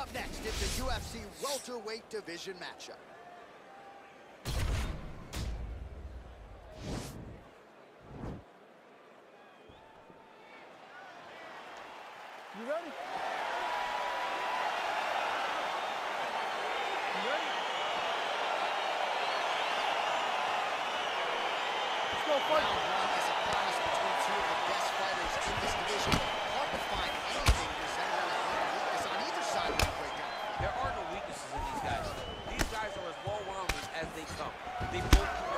up next, it's a UFC welterweight division matchup. You ready? You ready? Let's go fight. Round one is a promise between two of the best fighters in this division. Hard to find anything resembling a weakness on either side when you break down. There are no weaknesses in these guys. These guys are as well-rounded as they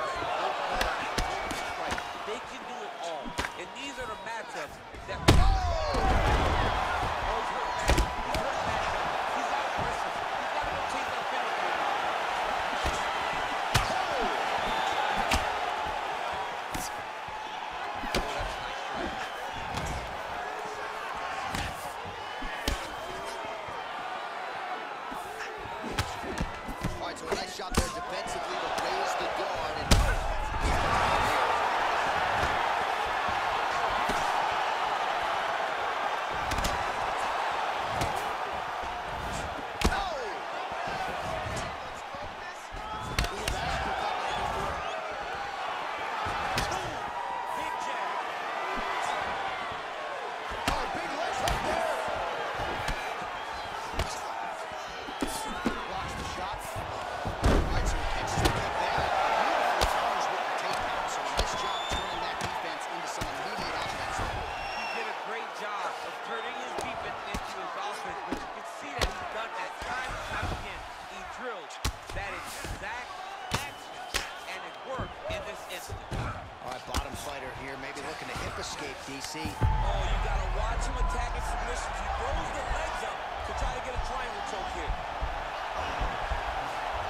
fighter here, maybe looking to hip escape, DC. Oh, you gotta watch him attacking submissions. He throws the legs up to try to get a triangle choke here.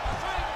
A triangle.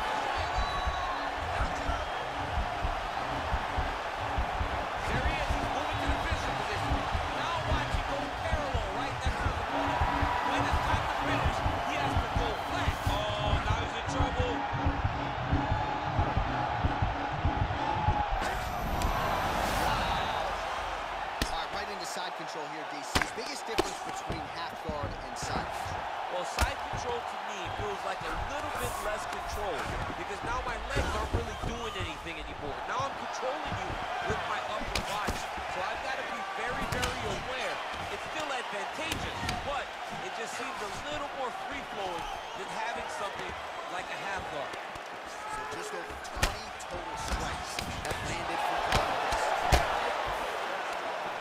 Control. Because now my legs aren't really doing anything anymore. Now I'm controlling you with my upper body. So I've got to be very, very aware. It's still advantageous, but it just seems a little more free-flowing than having something like a half guard. So just over 20 total strikes have landed for Columbus.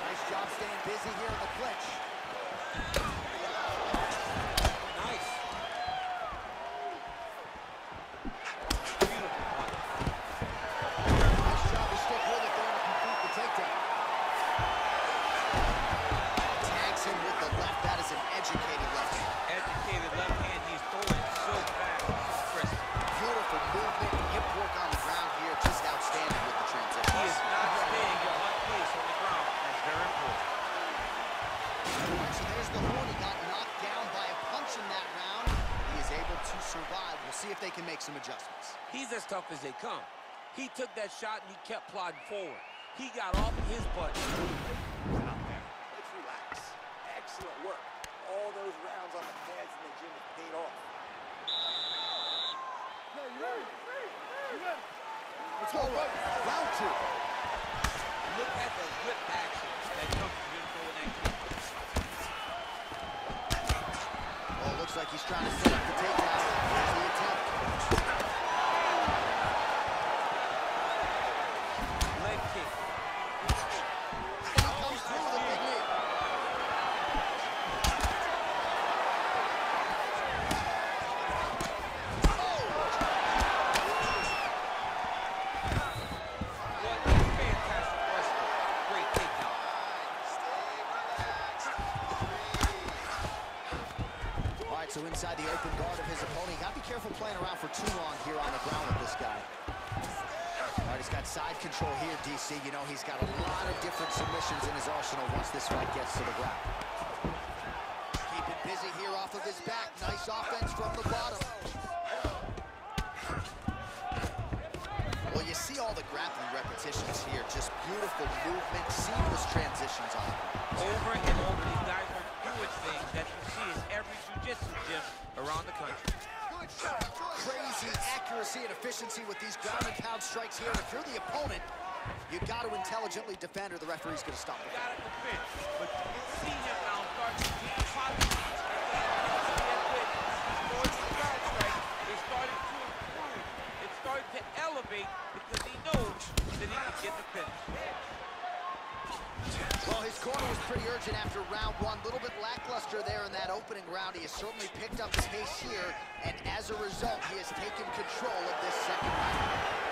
Nice job staying busy here in the clinch. Nice. Beautiful punch. Nice job to stick with it there to complete the takedown. Tags him with the left. That is an educated left hand. Educated left hand, he's throwing so fast. Crisp. Beautiful movement, hip work on the ground here. Just outstanding with the He transition. is not staying at one place on the ground. That's very important. So there's the horn. He got knocked down by a punch in that round. He is able to survive. We'll see if they can make some adjustments. He's as tough as they come. He took that shot and he kept plodding forward. He got off his butt. out there. Let's relax. Excellent work. All those rounds on the pads in the gym have paid off. Yeah, you ready? You ready? Let's go. Round two. Look at the whip action that comes from him throwing that kick. Well, it looks like he's trying to set up the takedown. Right, so inside the open guard of his opponent. You gotta be careful playing around for too long here on the ground with this guy. All right, he's got side control here, DC. You know, he's got a lot of different submissions in his arsenal once this fight gets to the ground. Keeping busy here off of his back. Nice offense from the bottom. Well, you see all the grappling repetitions here. Just beautiful movement, seamless transitions on the ground. Over and over, these guys are fluid thing that you see in every jiu-jitsu gym around the country. Good shot. Crazy accuracy and efficiency with these ground and pound strikes here. If you're the opponent, you got to intelligently defend or the referee's going to stop You it. gotta defend. But you can see him now start to gain pocket shots. And then he's going to to improve. It's starting to elevate because he knows that he can get the finish. Well, his corner was pretty urgent after round one. A little bit lackluster there in that opening round. He has certainly picked up the pace here, and as a result, he has taken control of this second round.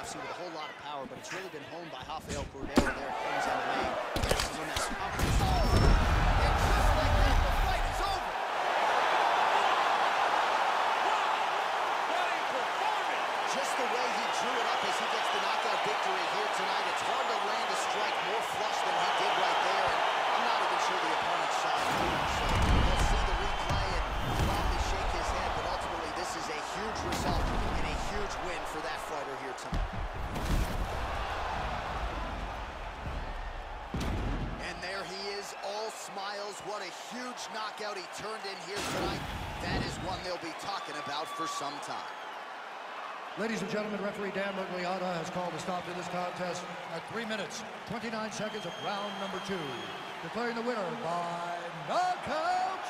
With a whole lot of power, but it's really been honed by Rafael Cordero victory here tonight. It's hard to land a strike more flush than he did right there. And I'm not even sure the opponent saw it. So we'll see the replay and probably shake his head. But ultimately, this is a huge result and a huge win for that fighter here tonight. And there he is, all smiles. What a huge knockout he turned in here tonight. That is one they'll be talking about for some time. Ladies and gentlemen, referee Dan Miragliotta has called a stop to this contest at 3 minutes, 29 seconds of round number two. Declaring the winner by knockout,